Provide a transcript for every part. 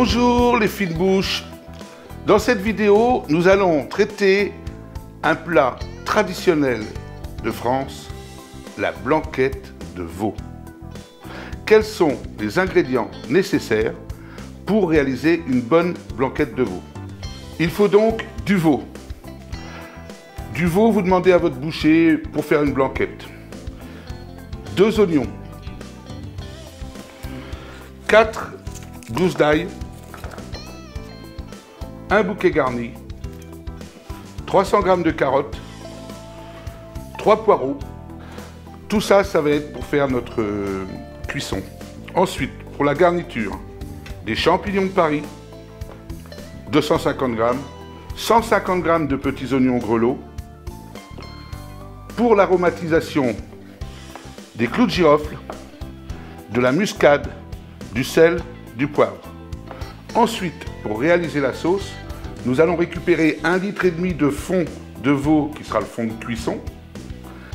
Bonjour les fines bouches. Dans cette vidéo, nous allons traiter un plat traditionnel de France, la blanquette de veau. Quels sont les ingrédients nécessaires pour réaliser une bonne blanquette de veau? Il faut donc du veau. Du veau, vous demandez à votre boucher pour faire une blanquette. Deux oignons. 4 gousses d'ail, un bouquet garni, 300 g de carottes, 3 poireaux. Tout ça, ça va être pour faire notre euh, cuisson. Ensuite, pour la garniture, des champignons de Paris, 250 g, 150 g de petits oignons grelots. Pour l'aromatisation, des clous de girofle, de la muscade, du sel, du poivre. Ensuite, pour réaliser la sauce, nous allons récupérer un litre et demi de fond de veau qui sera le fond de cuisson.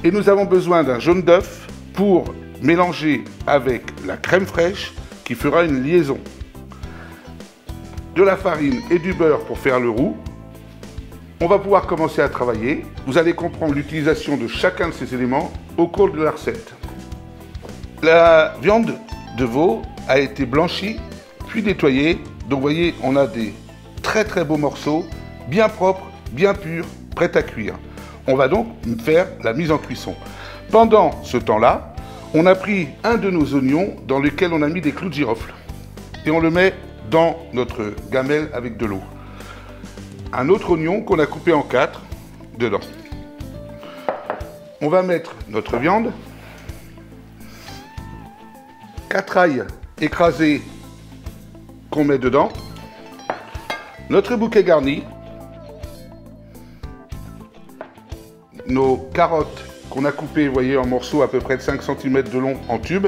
Et nous avons besoin d'un jaune d'œuf pour mélanger avec la crème fraîche qui fera une liaison. De la farine et du beurre pour faire le roux. On va pouvoir commencer à travailler. Vous allez comprendre l'utilisation de chacun de ces éléments au cours de la recette. La viande de veau a été blanchie puis nettoyée. Donc vous voyez, on a des très très beaux morceaux, bien propres, bien purs, prêts à cuire. On va donc faire la mise en cuisson. Pendant ce temps-là, on a pris un de nos oignons dans lequel on a mis des clous de girofle. Et on le met dans notre gamelle avec de l'eau. Un autre oignon qu'on a coupé en quatre dedans. On va mettre notre viande. Quatre ailes écrasés qu'on met dedans. Notre bouquet garni. Nos carottes qu'on a coupées, voyez, en morceaux à peu près de 5 cm de long en tube,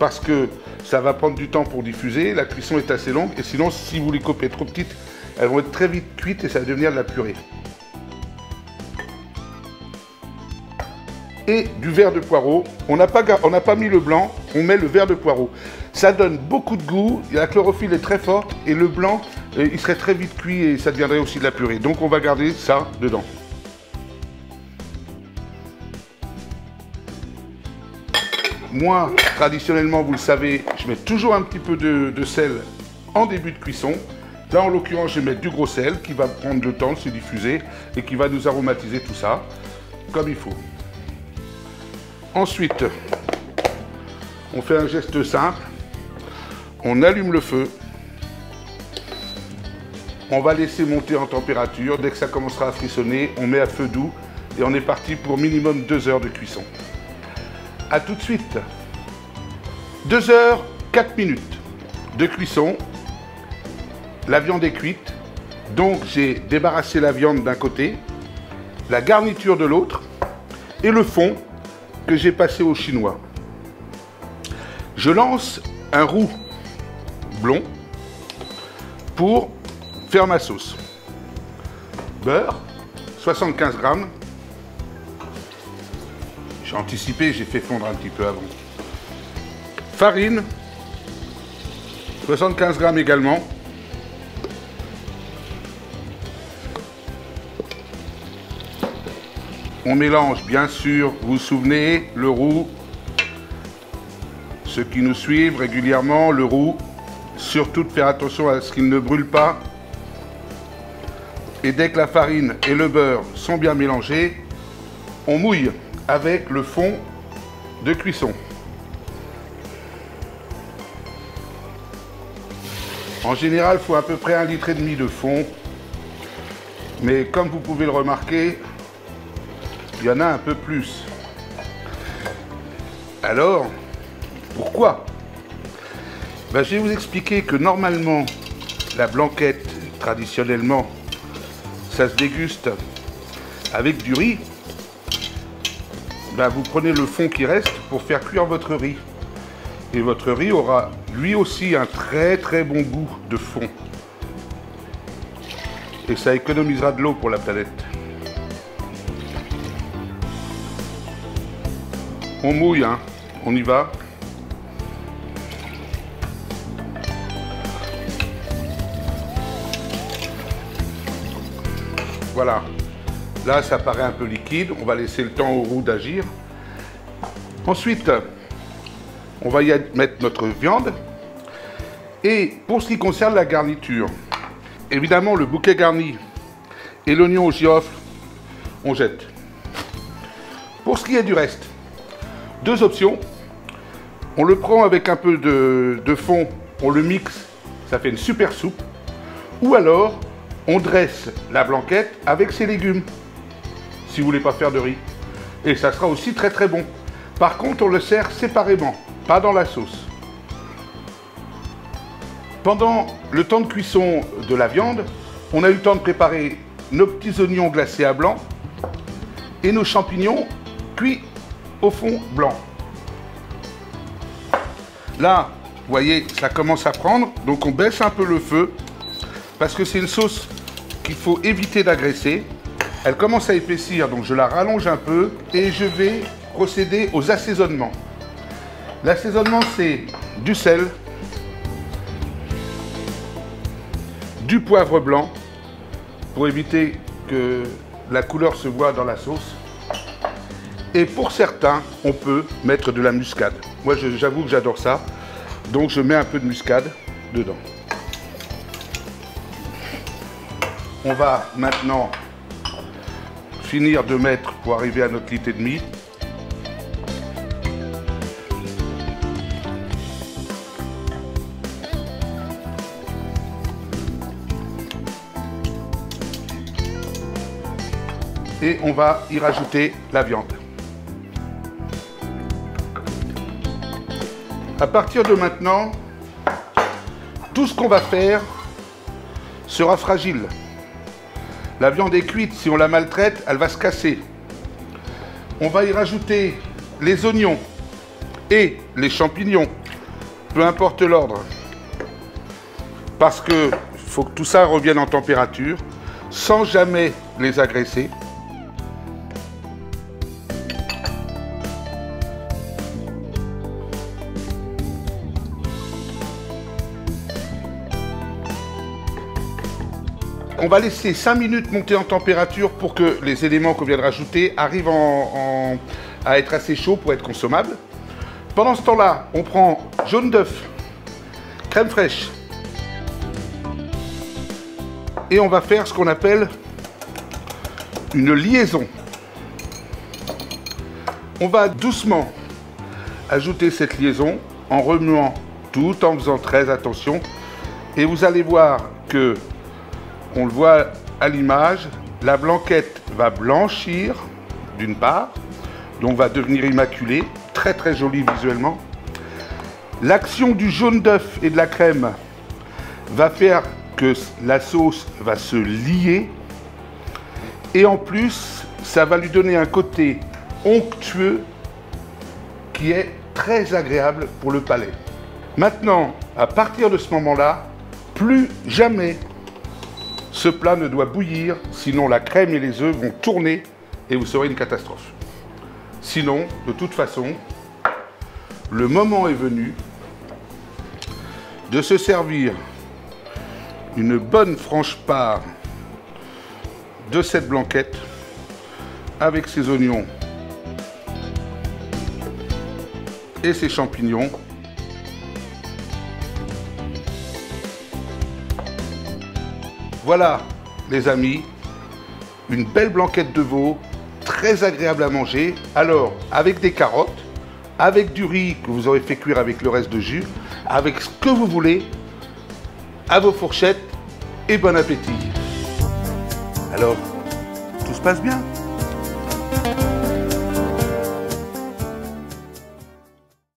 parce que ça va prendre du temps pour diffuser, la cuisson est assez longue, et sinon, si vous les coupez trop petites, elles vont être très vite cuites et ça va devenir de la purée. et du verre de poireau. On n'a pas, pas mis le blanc, on met le verre de poireau. Ça donne beaucoup de goût, la chlorophylle est très forte et le blanc, euh, il serait très vite cuit et ça deviendrait aussi de la purée. Donc on va garder ça dedans. Moi, traditionnellement, vous le savez, je mets toujours un petit peu de, de sel en début de cuisson. Là, en l'occurrence, je vais mettre du gros sel qui va prendre le temps de se diffuser et qui va nous aromatiser tout ça comme il faut. Ensuite, on fait un geste simple. On allume le feu. On va laisser monter en température. Dès que ça commencera à frissonner, on met à feu doux et on est parti pour minimum 2 heures de cuisson. A tout de suite. 2 heures 4 minutes de cuisson. La viande est cuite. Donc j'ai débarrassé la viande d'un côté, la garniture de l'autre et le fond que j'ai passé au chinois. Je lance un roux blond pour faire ma sauce. Beurre, 75 grammes. J'ai anticipé, j'ai fait fondre un petit peu avant. Farine, 75 grammes également. On mélange bien sûr, vous vous souvenez, le roux. Ceux qui nous suivent régulièrement, le roux. Surtout de faire attention à ce qu'il ne brûle pas. Et dès que la farine et le beurre sont bien mélangés, on mouille avec le fond de cuisson. En général, il faut à peu près un litre et demi de fond. Mais comme vous pouvez le remarquer, il y en a un peu plus. Alors, pourquoi? Ben, Je vais vous expliquer que normalement, la blanquette, traditionnellement, ça se déguste avec du riz. Ben, vous prenez le fond qui reste pour faire cuire votre riz. Et votre riz aura lui aussi un très très bon goût de fond. Et ça économisera de l'eau pour la planète. On mouille, hein. On y va. Voilà. Là, ça paraît un peu liquide. On va laisser le temps au roux d'agir. Ensuite, on va y mettre notre viande. Et pour ce qui concerne la garniture, évidemment, le bouquet garni et l'oignon au girofle, on jette. Pour ce qui est du reste, deux options. On le prend avec un peu de fond, on le mixe, ça fait une super soupe. Ou alors, on dresse la blanquette avec ses légumes, si vous voulez pas faire de riz. Et ça sera aussi très très bon. Par contre, on le sert séparément, pas dans la sauce. Pendant le temps de cuisson de la viande, on a eu le temps de préparer nos petits oignons glacés à blanc et nos champignons cuits au fond blanc. Là, vous voyez, ça commence à prendre, donc on baisse un peu le feu parce que c'est une sauce faut éviter d'agresser. Elle commence à épaissir, donc je la rallonge un peu et je vais procéder aux assaisonnements. L'assaisonnement, c'est du sel, du poivre blanc, pour éviter que la couleur se voit dans la sauce. Et pour certains, on peut mettre de la muscade. Moi, j'avoue que j'adore ça. Donc, je mets un peu de muscade dedans. On va maintenant finir de mettre pour arriver à notre litre et demi. Et on va y rajouter la viande. À partir de maintenant, tout ce qu'on va faire sera fragile. La viande est cuite, si on la maltraite, elle va se casser. On va y rajouter les oignons et les champignons, peu importe l'ordre. Parce que faut que tout ça revienne en température sans jamais les agresser. On va laisser 5 minutes monter en température pour que les éléments qu'on vient de rajouter arrivent à être assez chauds pour être consommables. Pendant ce temps-là, on prend jaune d'œuf, crème fraîche, et on va faire ce qu'on appelle une liaison. On va doucement ajouter cette liaison en remuant tout en faisant très attention. Et vous allez voir que on le voit à l'image, la blanquette va blanchir d'une part, donc va devenir immaculée, très très jolie visuellement. L'action du jaune d'œuf et de la crème va faire que la sauce va se lier et en plus ça va lui donner un côté onctueux qui est très agréable pour le palais. Maintenant, à partir de ce moment-là, plus jamais ce plat ne doit bouillir, sinon la crème et les œufs vont tourner et vous serez une catastrophe. Sinon, de toute façon, le moment est venu de se servir une bonne franche part de cette blanquette avec ses oignons et ses champignons Voilà, les amis, une belle blanquette de veau, très agréable à manger. Alors, avec des carottes, avec du riz que vous aurez fait cuire avec le reste de jus, avec ce que vous voulez, à vos fourchettes et bon appétit. Alors, tout se passe bien?